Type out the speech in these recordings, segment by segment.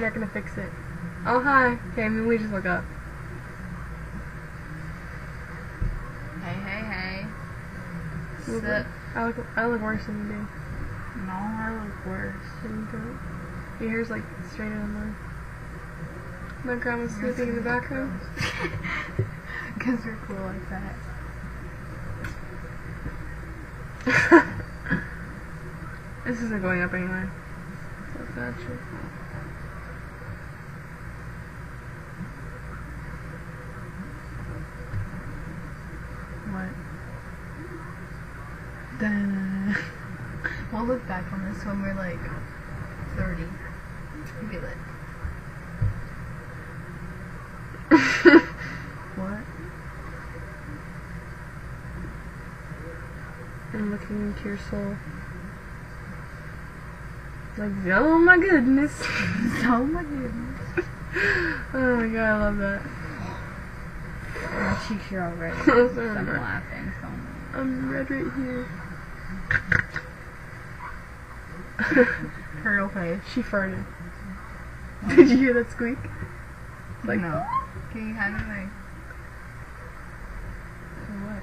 You're not gonna fix it. Oh hi. Okay, maybe we just look up. Hey, hey, hey. Sit. I look I look worse than you do. No, I look worse. Than you do. Your hair's like straighter than mine. My grandma's sleeping in the background. Because you're cool like that. this isn't going up anyway. So it's What? Dun. We'll look back on this when we're like 30. And be like, what? I'm looking into your soul. Like, oh my goodness. Oh my goodness. oh my god, I love that. Cheeks are already. I'm red. laughing so much. I'm red right here. Turtle face. she farted. Oh. Did you hear that squeak? Like, no. Can you hand me my What?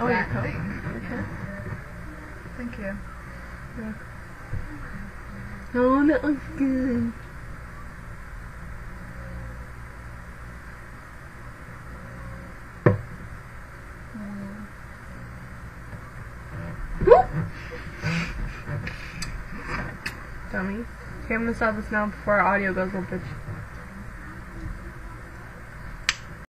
Oh, your that coat. thing? Okay. Thank you. Oh, that looks good. Dummy. Okay, I'm gonna stop this now before our audio goes little bitch.